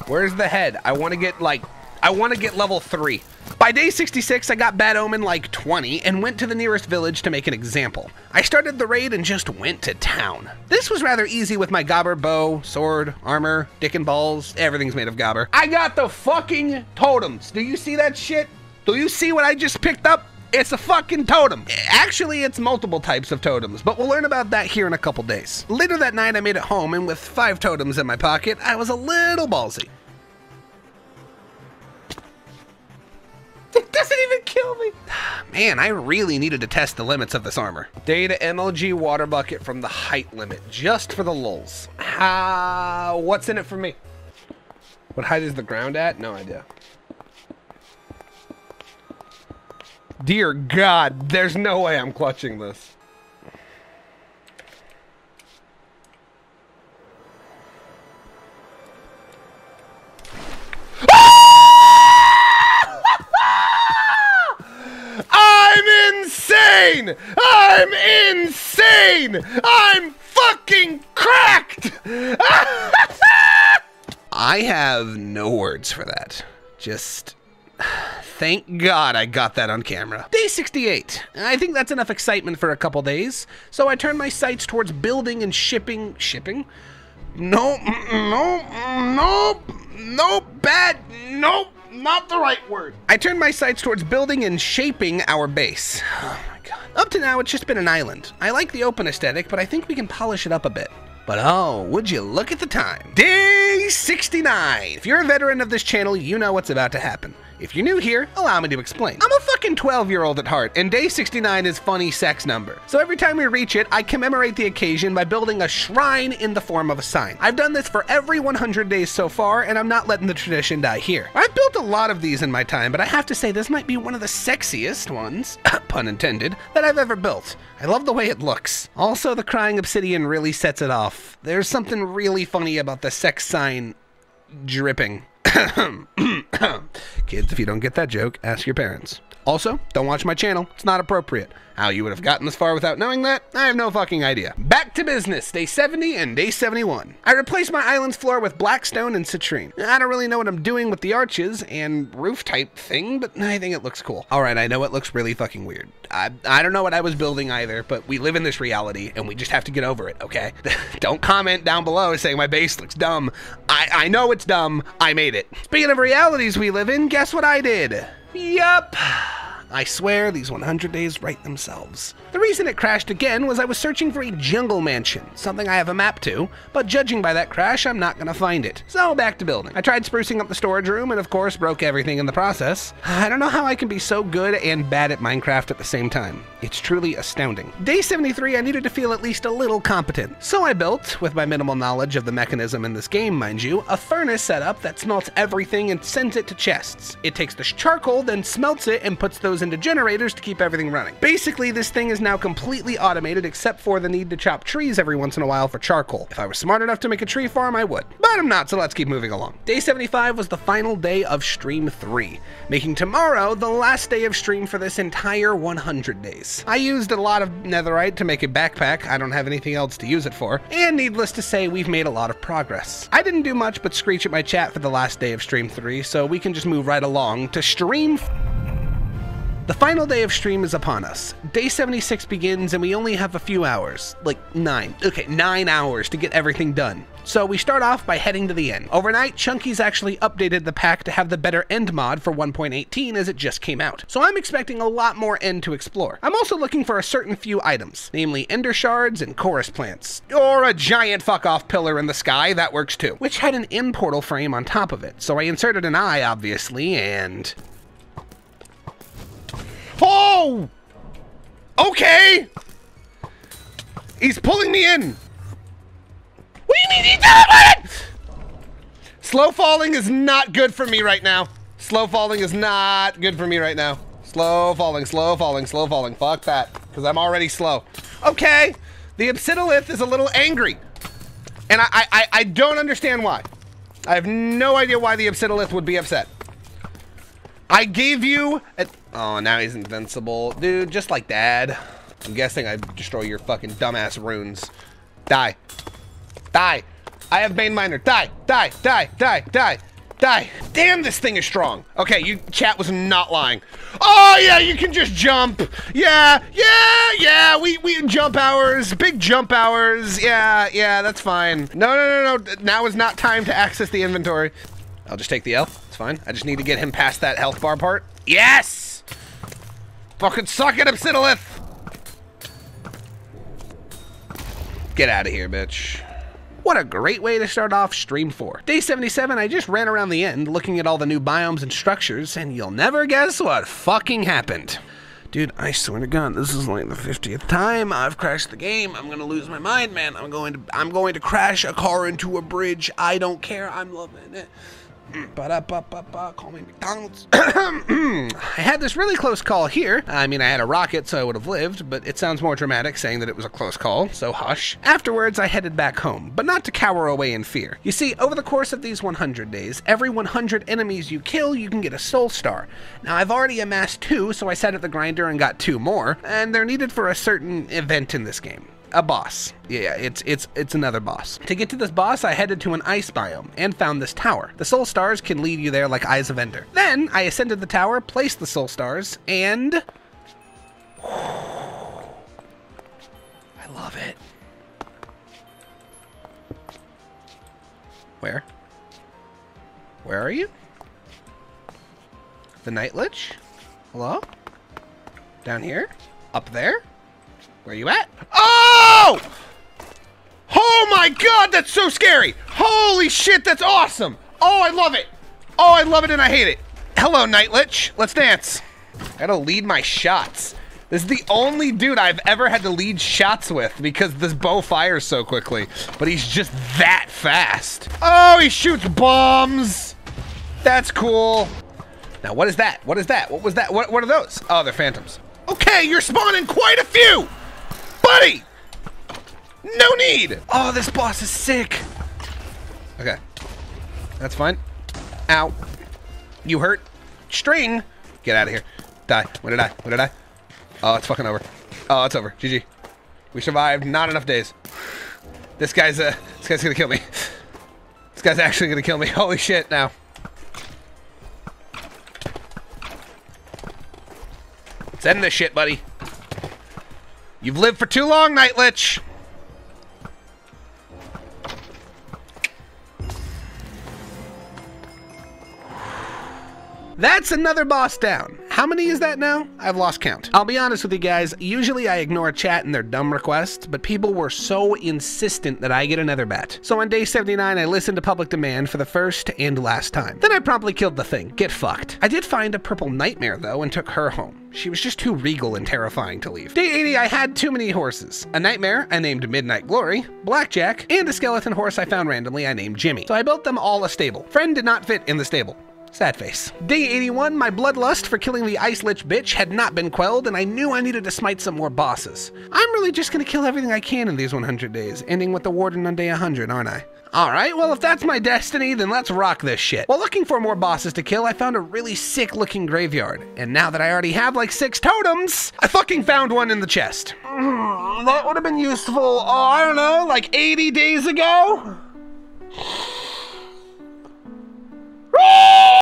Speaker 3: Where's the head? I want to get like, I want to get level three. By day 66, I got Bad Omen like 20 and went to the nearest village to make an example. I started the raid and just went to town. This was rather easy with my gobber bow, sword, armor, dick and balls, everything's made of gobber. I got the fucking totems. Do you see that shit? Do you see what I just picked up? It's a fucking totem. Actually, it's multiple types of totems, but we'll learn about that here in a couple days. Later that night, I made it home, and with five totems in my pocket, I was a little ballsy. It doesn't even kill me. Man, I really needed to test the limits of this armor. Data MLG water bucket from the height limit, just for the lulls. How? What's in it for me? What height is the ground at? No idea. Dear God, there's no way I'm clutching this. I'm insane! I'm insane! I'm fucking cracked! I have no words for that. Just Thank God I got that on camera. Day 68. I think that's enough excitement for a couple days, so I turn my sights towards building and shipping. Shipping? Nope, nope, mm, nope, nope, bad, nope, not the right word. I turn my sights towards building and shaping our base. Oh my god. Up to now, it's just been an island. I like the open aesthetic, but I think we can polish it up a bit. But oh, would you look at the time? Day 69! If you're a veteran of this channel, you know what's about to happen. If you're new here, allow me to explain. I'm a fucking 12 year old at heart, and day 69 is funny sex number. So every time we reach it, I commemorate the occasion by building a shrine in the form of a sign. I've done this for every 100 days so far, and I'm not letting the tradition die here. I've built a lot of these in my time, but I have to say this might be one of the sexiest ones, pun intended, that I've ever built. I love the way it looks. Also, the crying obsidian really sets it off. There's something really funny about the sex sign dripping. Kids, if you don't get that joke, ask your parents. Also, don't watch my channel. It's not appropriate. How you would have gotten this far without knowing that, I have no fucking idea. Back to business, day 70 and day 71. I replaced my island's floor with black stone and citrine. I don't really know what I'm doing with the arches and roof type thing, but I think it looks cool. All right, I know it looks really fucking weird. I, I don't know what I was building either, but we live in this reality and we just have to get over it, okay? don't comment down below saying my base looks dumb. I, I know it's dumb. I made it. Speaking of realities we live in, guess what I did? Yup. I swear these 100 days write themselves. The reason it crashed again was I was searching for a jungle mansion, something I have a map to, but judging by that crash, I'm not gonna find it. So back to building. I tried sprucing up the storage room and of course broke everything in the process. I don't know how I can be so good and bad at Minecraft at the same time. It's truly astounding. Day 73, I needed to feel at least a little competent. So I built, with my minimal knowledge of the mechanism in this game, mind you, a furnace setup that smelts everything and sends it to chests. It takes the charcoal, then smelts it and puts those into generators to keep everything running. Basically, this thing is now completely automated except for the need to chop trees every once in a while for charcoal. If I was smart enough to make a tree farm, I would. But I'm not, so let's keep moving along. Day 75 was the final day of Stream 3, making tomorrow the last day of stream for this entire 100 days. I used a lot of netherite to make a backpack, I don't have anything else to use it for, and needless to say, we've made a lot of progress. I didn't do much but screech at my chat for the last day of Stream 3, so we can just move right along to Stream the final day of stream is upon us. Day 76 begins and we only have a few hours. Like nine. Okay, nine hours to get everything done. So we start off by heading to the end. Overnight, Chunky's actually updated the pack to have the better end mod for 1.18 as it just came out. So I'm expecting a lot more end to explore. I'm also looking for a certain few items, namely ender shards and chorus plants. Or a giant fuck off pillar in the sky, that works too. Which had an end portal frame on top of it. So I inserted an eye, obviously, and Oh! Okay! He's pulling me in! What do you mean he teleported? Slow falling is not good for me right now. Slow falling is not good for me right now. Slow falling, slow falling, slow falling. Fuck that, because I'm already slow. Okay, the Obsidiolith is a little angry. And I, I, I don't understand why. I have no idea why the Obsidiolith would be upset. I gave you... A, oh, now he's invincible. Dude, just like dad. I'm guessing I destroy your fucking dumbass runes. Die. Die. I have Bane Miner. Die. Die. Die. Die. Die. Die. Damn, this thing is strong. Okay, you chat was not lying. Oh, yeah, you can just jump. Yeah, yeah, yeah, we, we jump hours, big jump hours. Yeah, yeah, that's fine. No, no, no, no, now is not time to access the inventory. I'll just take the L. It's fine. I just need to get him past that health bar part. Yes! Fucking suck it, Obsidiolith! Get out of here, bitch. What a great way to start off Stream 4. Day 77, I just ran around the end looking at all the new biomes and structures, and you'll never guess what fucking happened. Dude, I swear to God, this is like the 50th time I've crashed the game. I'm gonna lose my mind, man. I'm going to I'm going to crash a car into a bridge. I don't care. I'm loving it. Ba-da-ba-ba-ba, call me McDonald's. I had this really close call here. I mean, I had a rocket, so I would have lived, but it sounds more dramatic saying that it was a close call, so hush. Afterwards, I headed back home, but not to cower away in fear. You see, over the course of these 100 days, every 100 enemies you kill, you can get a soul star. Now, I've already amassed two, so I sat at the grinder and got two more, and they're needed for a certain event in this game. A boss. Yeah, it's it's it's another boss. To get to this boss, I headed to an ice biome and found this tower. The soul stars can lead you there like Eyes of Ender. Then I ascended the tower, placed the soul stars, and I love it. Where? Where are you? The Night Lich? Hello? Down here? Up there? Where you at?
Speaker 1: Oh! Oh my god, that's so scary! Holy shit, that's awesome! Oh, I love it! Oh, I love it and I hate it. Hello, Night Lich. Let's dance. I gotta lead my shots. This is the only dude I've ever had to lead shots with because this bow fires so quickly. But he's just that fast. Oh, he shoots bombs! That's cool. Now, what is that? What is that? What was that? What, what are those? Oh, they're phantoms. Okay, you're spawning quite a few! Buddy! No need! Oh, this boss is sick. Okay. That's fine. Ow. You hurt. String. Get out of here. Die. When did I? When did I? Oh, it's fucking over. Oh, it's over. GG. We survived not enough days. This guy's, uh, this guy's gonna kill me. This guy's actually gonna kill me. Holy shit, now. Let's end this shit, buddy. You've lived for too long, Night Lich.
Speaker 3: That's another boss down. How many is that now? I've lost count. I'll be honest with you guys, usually I ignore chat and their dumb requests, but people were so insistent that I get another bat. So on day 79, I listened to public demand for the first and last time. Then I promptly killed the thing. Get fucked. I did find a purple nightmare though and took her home. She was just too regal and terrifying to leave. Day 80, I had too many horses. A nightmare, I named Midnight Glory, Blackjack, and a skeleton horse I found randomly I named Jimmy. So I built them all a stable. Friend did not fit in the stable. Sad face. Day 81, my bloodlust for killing the Ice Lich bitch had not been quelled, and I knew I needed to smite some more bosses. I'm really just gonna kill everything I can in these 100 days, ending with the Warden on day 100, aren't I? Alright, well, if that's my destiny, then let's rock this shit. While looking for more bosses to kill, I found a really sick looking graveyard. And now that I already have like six totems, I fucking found one in the chest. Mm, that would have been useful, oh, I don't know, like 80 days ago?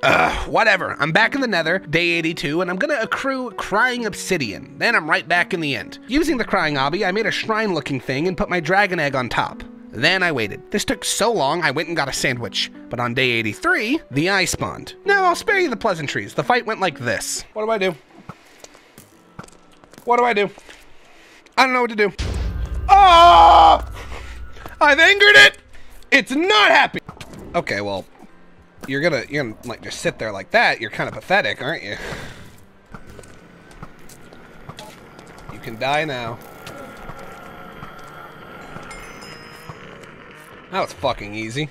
Speaker 3: Ugh, whatever. I'm back in the nether, day 82, and I'm gonna accrue crying obsidian. Then I'm right back in the end. Using the crying obby, I made a shrine looking thing and put my dragon egg on top. Then I waited. This took so long, I went and got a sandwich. But on day 83, the eye spawned. Now, I'll spare you the pleasantries. The fight went like this. What do I do? What do I do? I don't know what to do. Oh! I've angered it! It's not happy! Okay, well, you're gonna you're gonna like just sit there like that, you're kind of pathetic, aren't you? You can die now. That was fucking easy.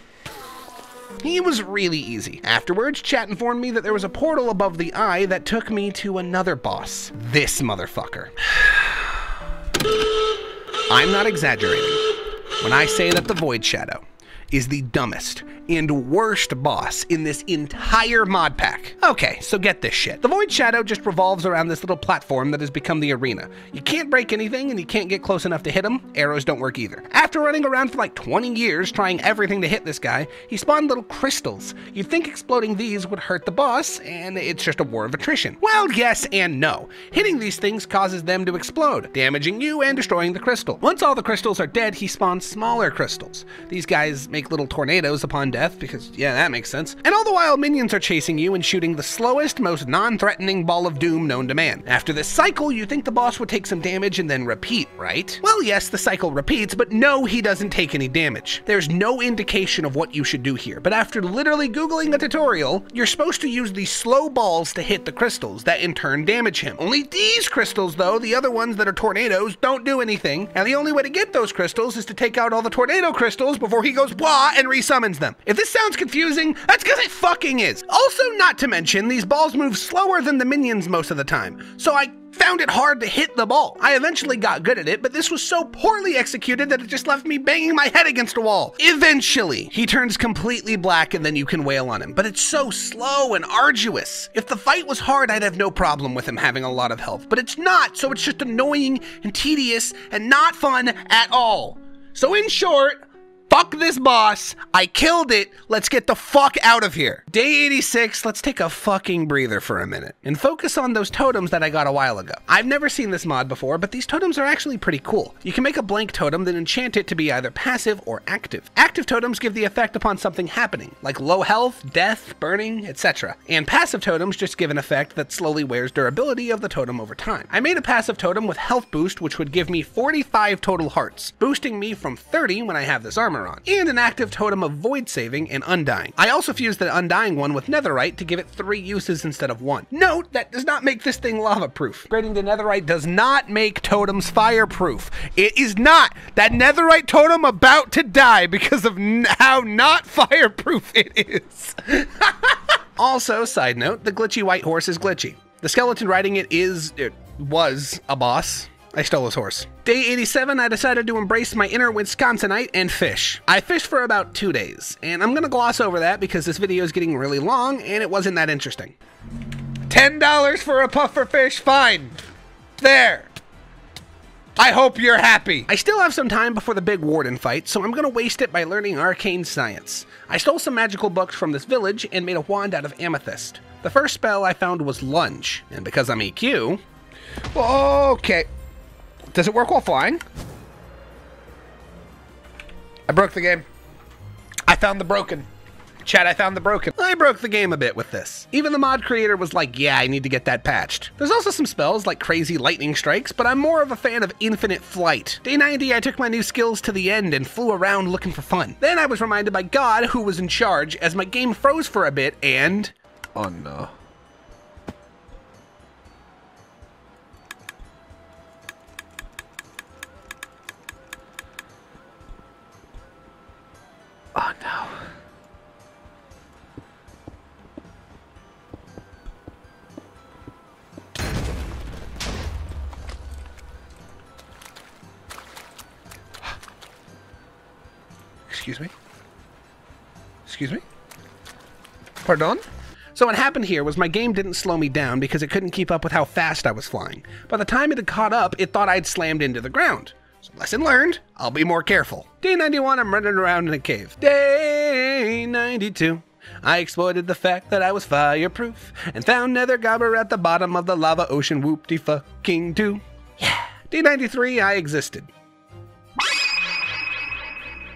Speaker 3: He was really easy. Afterwards, chat informed me that there was a portal above the eye that took me to another boss. This motherfucker. I'm not exaggerating when I say that the Void Shadow is the dumbest and worst boss in this entire mod pack. Okay, so get this shit. The Void Shadow just revolves around this little platform that has become the arena. You can't break anything and you can't get close enough to hit him. Arrows don't work either. After running around for like 20 years trying everything to hit this guy, he spawned little crystals. You'd think exploding these would hurt the boss, and it's just a war of attrition. Well, yes and no. Hitting these things causes them to explode, damaging you and destroying the crystal. Once all the crystals are dead, he spawns smaller crystals. These guys make little tornadoes upon death because, yeah, that makes sense. And all the while, minions are chasing you and shooting the slowest, most non threatening ball of doom known to man. After this cycle, you think the boss would take some damage and then repeat, right? Well, yes, the cycle repeats, but no, he doesn't take any damage. There's no indication of what you should do here, but after literally Googling a tutorial, you're supposed to use these slow balls to hit the crystals that in turn damage him. Only these crystals, though, the other ones that are tornadoes, don't do anything, and the only way to get those crystals is to take out all the tornado crystals before he goes blah and resummons them. If this sounds confusing, that's because it fucking is. Also, not to mention, these balls move slower than the minions most of the time, so I found it hard to hit the ball. I eventually got good at it, but this was so poorly executed that it just left me banging my head against a wall. Eventually, he turns completely black and then you can wail on him, but it's so slow and arduous. If the fight was hard, I'd have no problem with him having a lot of health, but it's not, so it's just annoying and tedious and not fun at all. So in short, Fuck this boss. I killed it. Let's get the fuck out of here. Day 86, let's take a fucking breather for a minute and focus on those totems that I got a while ago. I've never seen this mod before, but these totems are actually pretty cool. You can make a blank totem, then enchant it to be either passive or active. Active totems give the effect upon something happening, like low health, death, burning, etc. And passive totems just give an effect that slowly wears durability of the totem over time. I made a passive totem with health boost, which would give me 45 total hearts, boosting me from 30 when I have this armor on, and an active totem of Void Saving and Undying. I also fused the Undying one with Netherite to give it three uses instead of one. Note, that does not make this thing lava proof. Upgrading to Netherite does not make totems fireproof. It is not. That Netherite totem about to die because of how not fireproof it is. also, side note, the glitchy white horse is glitchy. The skeleton riding it is, it was a boss. I stole his horse. Day 87, I decided to embrace my inner Wisconsinite and fish. I fished for about two days, and I'm gonna gloss over that because this video is getting really long and it wasn't that interesting. $10 for a puffer fish? Fine. There. I hope you're happy. I still have some time before the big warden fight, so I'm gonna waste it by learning arcane science. I stole some magical books from this village and made a wand out of amethyst. The first spell I found was lunge, and because I'm EQ, okay, does it work while flying? I broke the game. I found the broken. Chad, I found the broken. I broke the game a bit with this. Even the mod creator was like, yeah, I need to get that patched. There's also some spells like crazy lightning strikes, but I'm more of a fan of infinite flight. Day 90, I took my new skills to the end and flew around looking for fun. Then I was reminded by God who was in charge as my game froze for a bit and...
Speaker 2: Oh no. Oh no.
Speaker 3: Excuse me? Excuse me? Pardon? So what happened here was my game didn't slow me down because it couldn't keep up with how fast I was flying. By the time it had caught up, it thought I'd slammed into the ground. So lesson learned, I'll be more careful. Day 91, I'm running around in a cave. Day 92. I exploited the fact that I was fireproof and found Nether Gobber at the bottom of the lava ocean whoop de fucking do. Yeah. Day 93, I existed.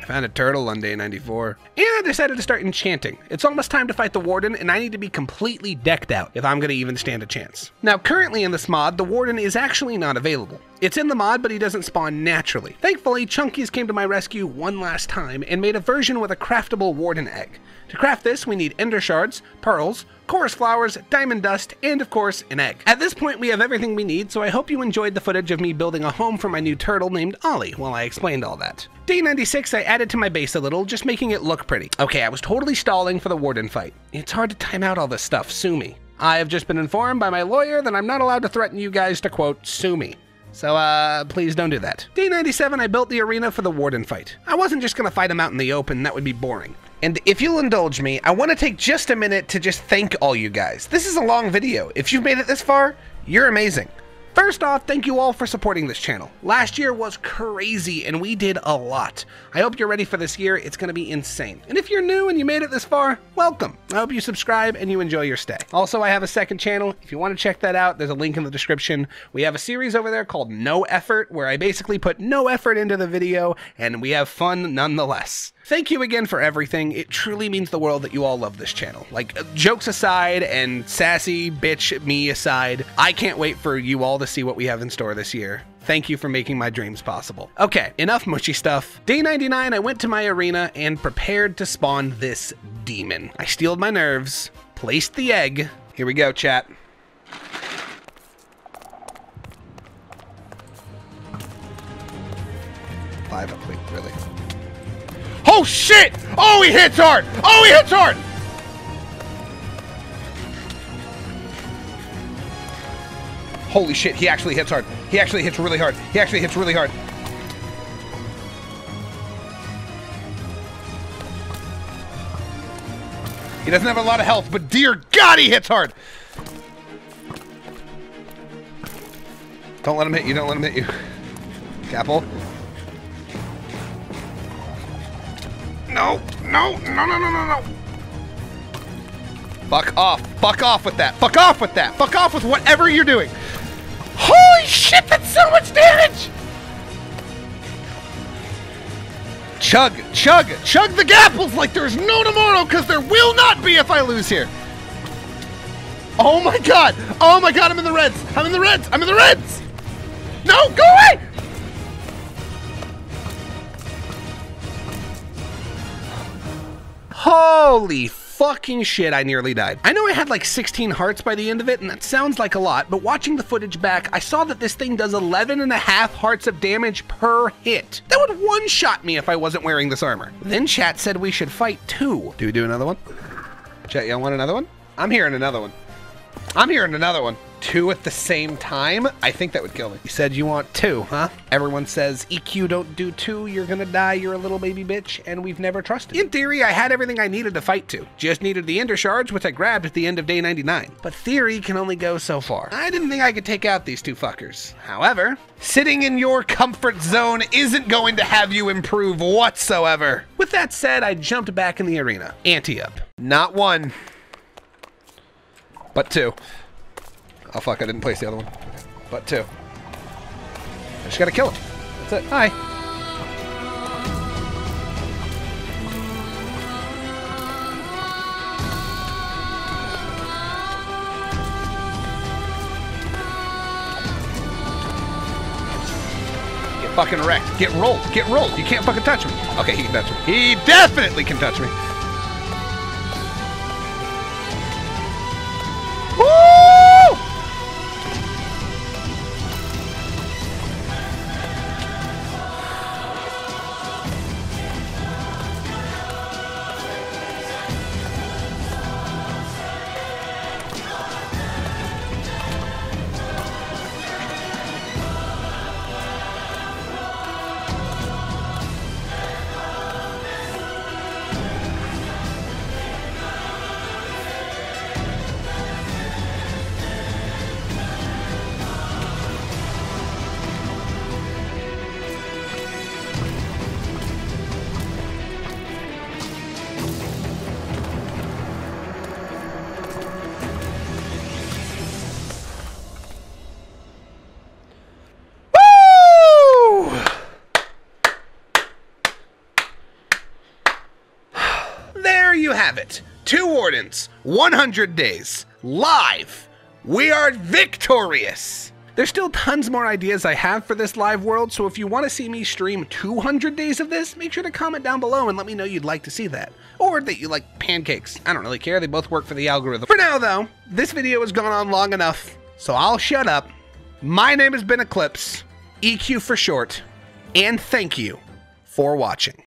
Speaker 3: Found a turtle on day 94. And I decided to start enchanting. It's almost time to fight the Warden, and I need to be completely decked out if I'm gonna even stand a chance. Now, currently in this mod, the Warden is actually not available. It's in the mod, but he doesn't spawn naturally. Thankfully, Chunkies came to my rescue one last time and made a version with a craftable Warden egg. To craft this, we need ender shards, pearls, chorus flowers, diamond dust, and of course, an egg. At this point, we have everything we need, so I hope you enjoyed the footage of me building a home for my new turtle named Ollie while I explained all that. Day 96, I added to my base a little, just making it look pretty. Okay, I was totally stalling for the Warden fight. It's hard to time out all this stuff, sue me. I have just been informed by my lawyer that I'm not allowed to threaten you guys to quote, sue me. So, uh, please don't do that. Day 97, I built the arena for the Warden fight. I wasn't just gonna fight him out in the open, that would be boring. And if you'll indulge me, I want to take just a minute to just thank all you guys. This is a long video. If you've made it this far, you're amazing. First off, thank you all for supporting this channel. Last year was crazy and we did a lot. I hope you're ready for this year. It's going to be insane. And if you're new and you made it this far, welcome. I hope you subscribe and you enjoy your stay. Also, I have a second channel. If you want to check that out, there's a link in the description. We have a series over there called No Effort where I basically put no effort into the video and we have fun nonetheless. Thank you again for everything. It truly means the world that you all love this channel. Like, uh, jokes aside and sassy bitch me aside, I can't wait for you all to see what we have in store this year. Thank you for making my dreams possible. Okay, enough mushy stuff. Day 99, I went to my arena and prepared to spawn this demon. I steeled my nerves, placed the egg. Here we go, chat. Five really? Oh shit! Oh, he hits hard! Oh, he hits hard!
Speaker 1: Holy shit, he actually hits hard. He actually hits really hard. He actually hits really hard. He doesn't have a lot of health, but dear God, he hits hard. Don't let him hit you. Don't let him hit you. Capel. No, no, no, no, no, no, no. Fuck off. Fuck off with that. Fuck off with that. Fuck off with whatever you're doing. Holy shit, that's so much damage! Chug, chug, chug the gapples like there's no tomorrow, because there will not be if I lose here. Oh my god! Oh my god, I'm in the reds! I'm in the reds! I'm in the reds! No, go away! Holy fucking shit, I nearly died. I know I had like 16 hearts by the end of it, and that sounds like a lot, but watching the footage back, I saw that this thing does 11 and a half hearts of damage per hit. That would one-shot me if I wasn't wearing this armor. Then chat said we should fight two. Do we do another one? Chat, y'all want another one? I'm hearing another one. I'm hearing another one. Two at the same time? I think that would kill me. You said you want two, huh? Everyone says, EQ don't do two, you're gonna die, you're a little baby bitch, and we've never trusted. In theory, I had everything I needed to fight two. Just needed the ender shards, which I grabbed at the end of day 99. But theory can only go so far. I didn't think I could take out these two fuckers. However, sitting in your comfort zone isn't going to have you improve whatsoever. With that said, I jumped back in the arena. Ante up. Not one, but two. Oh fuck, I didn't place the other one. But two. I just gotta kill him. That's it. Hi. Get fucking wrecked. Get rolled. Get rolled. You can't fucking touch me. Okay, he can touch me. He definitely can touch me. 100 days, live. We are victorious. There's still tons more ideas I have for this live world, so if you want to see me stream 200 days of this, make sure to comment down below and let me know you'd like to see that. Or that you like pancakes. I don't really care, they both work for the algorithm. For now, though, this video has gone on long enough, so I'll shut up. My name has been Eqlipse, EQ for short, and thank you for watching.